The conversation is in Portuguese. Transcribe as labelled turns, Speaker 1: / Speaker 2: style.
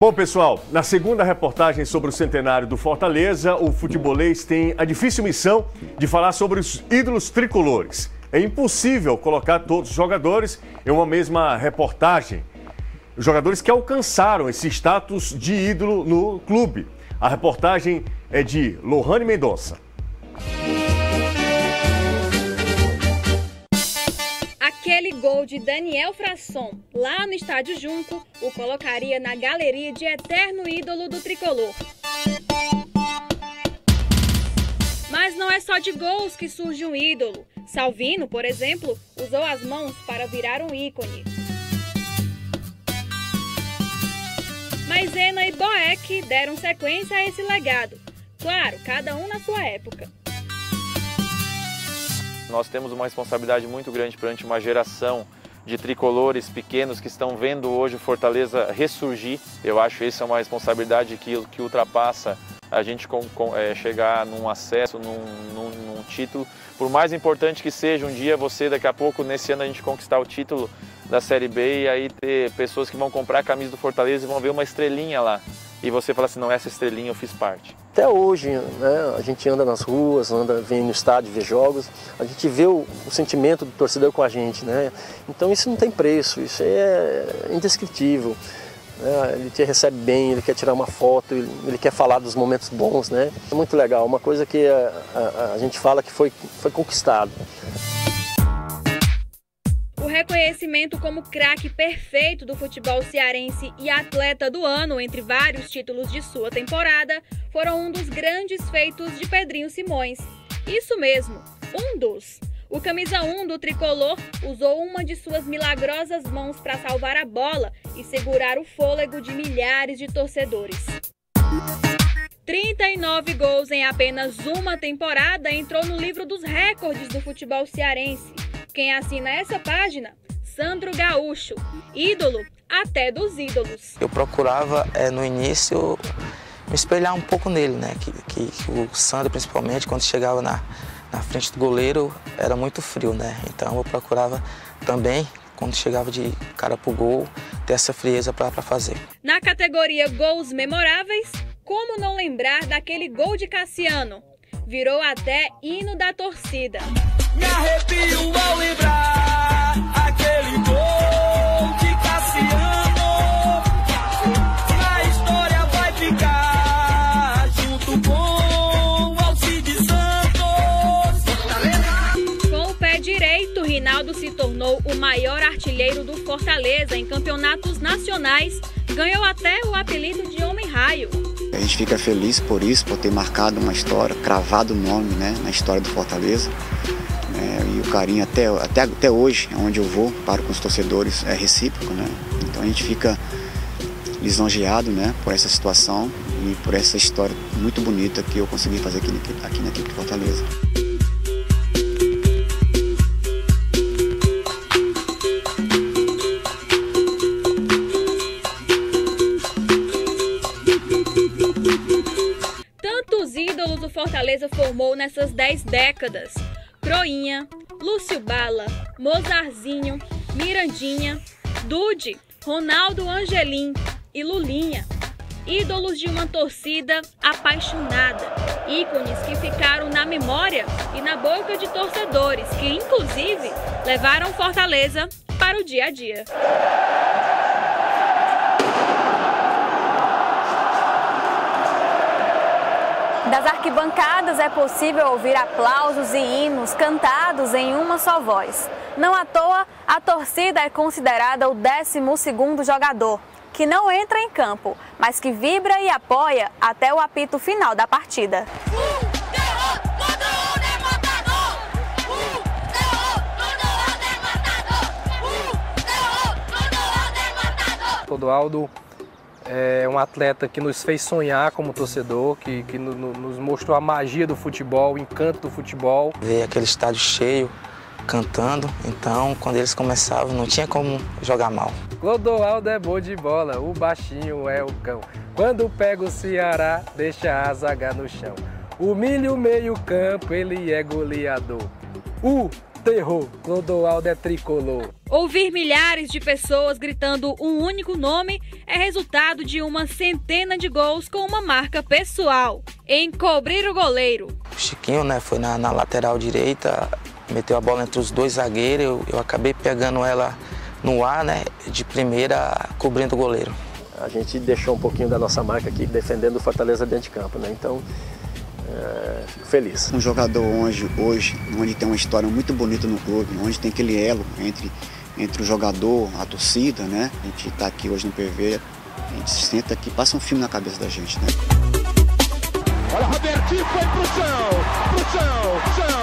Speaker 1: Bom, pessoal, na segunda reportagem sobre o centenário do Fortaleza, o futebolês tem a difícil missão de falar sobre os ídolos tricolores. É impossível colocar todos os jogadores em uma mesma reportagem. Os jogadores que alcançaram esse status de ídolo no clube. A reportagem é de Lohane Mendonça.
Speaker 2: Aquele gol de Daniel Frasson, lá no Estádio Junco, o colocaria na galeria de eterno ídolo do tricolor. Mas não é só de gols que surge um ídolo. Salvino, por exemplo, usou as mãos para virar um ícone. Maisena e Boeck deram sequência a esse legado. Claro, cada um na sua época.
Speaker 3: Nós temos uma responsabilidade muito grande perante uma geração de tricolores pequenos que estão vendo hoje o Fortaleza ressurgir. Eu acho que essa é uma responsabilidade que, que ultrapassa a gente com, com, é, chegar num acesso, num, num, num, título. Por mais importante que seja um dia você, daqui a pouco, nesse ano, a gente conquistar o título da Série B e aí ter pessoas que vão comprar a camisa do Fortaleza e vão ver uma estrelinha lá e você fala assim, não, essa estrelinha eu fiz parte.
Speaker 4: Até hoje, né, a gente anda nas ruas, anda, vem no estádio ver jogos, a gente vê o, o, sentimento do torcedor com a gente, né? Então isso não tem preço, isso é indescritível. Né? Ele te recebe bem, ele quer tirar uma foto, ele, ele, quer falar dos momentos bons, né? É muito legal, uma coisa que a, a, a gente fala que foi, foi conquistado
Speaker 2: reconhecimento como craque perfeito do futebol cearense e atleta do ano, entre vários títulos de sua temporada, foram um dos grandes feitos de Pedrinho Simões. Isso mesmo, um dos. O camisa 1 do tricolor usou uma de suas milagrosas mãos para salvar a bola e segurar o fôlego de milhares de torcedores. 39 gols em apenas uma temporada entrou no livro dos recordes do futebol cearense. Quem assina essa página? Sandro Gaúcho, ídolo até dos ídolos.
Speaker 5: Eu procurava é, no início me espelhar um pouco nele, né? Que, que, que, o Sandro, principalmente, quando chegava na, na frente do goleiro, era muito frio, né? Então eu procurava também, quando chegava de cara pro gol, ter essa frieza para fazer.
Speaker 2: Na categoria gols memoráveis, como não lembrar daquele gol de Cassiano? Virou até hino da torcida. Me arrepio ao lembrar se tornou o maior artilheiro do Fortaleza em campeonatos nacionais. Ganhou até o apelido de Homem Raio.
Speaker 6: A gente fica feliz por isso, por ter marcado uma história, cravado o nome né, na história do Fortaleza. É, e o carinho até, até, até hoje, onde eu vou, para com os torcedores, é recíproco. Né? Então a gente fica lisonjeado né, por essa situação e por essa história muito bonita que eu consegui fazer aqui, aqui na equipe de Fortaleza.
Speaker 2: Ídolos o Fortaleza formou nessas 10 décadas. Croinha, Lúcio Bala, Mozarzinho, Mirandinha, Dude, Ronaldo Angelim e Lulinha. Ídolos de uma torcida apaixonada, ícones que ficaram na memória e na boca de torcedores que, inclusive, levaram Fortaleza para o dia a dia. Das arquibancadas é possível ouvir aplausos e hinos cantados em uma só voz. Não à toa, a torcida é considerada o 12º jogador, que não entra em campo, mas que vibra e apoia até o apito final da partida.
Speaker 7: Aldo é um atleta que nos fez sonhar como torcedor, que, que no, nos mostrou a magia do futebol, o encanto do futebol.
Speaker 5: Ver aquele estádio cheio, cantando, então quando eles começavam não tinha como jogar mal.
Speaker 7: Clodoaldo é bom de bola, o baixinho é o cão. Quando pega o Ceará, deixa a zaga no chão. Humilha o meio campo, ele é goleador. O terror. Clodoaldo é tricolor.
Speaker 2: Ouvir milhares de pessoas gritando um único nome é resultado de uma centena de gols com uma marca pessoal. Encobrir o goleiro.
Speaker 5: O Chiquinho, né, foi na, na lateral direita, meteu a bola entre os dois zagueiros, eu, eu acabei pegando ela no ar, né, de primeira, cobrindo o goleiro.
Speaker 4: A gente deixou um pouquinho da nossa marca aqui, defendendo o Fortaleza dentro de campo, né, então é, fico feliz.
Speaker 6: Um jogador hoje, hoje, onde tem uma história muito bonita no clube, onde tem aquele elo entre, entre o jogador, a torcida, né, a gente está aqui hoje no PV, a gente se senta aqui, passa um filme na cabeça da gente, né.
Speaker 8: Olha, Robertinho foi pro chão, pro chão, chão.